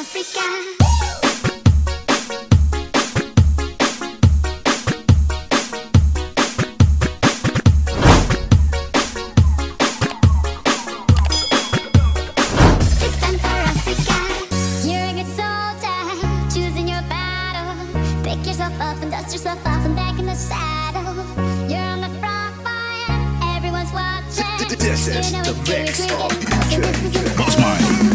Africa. Pick yourself up and dust yourself off and back in the saddle. You're on the front line, everyone's watching. This is the mix of Most mine.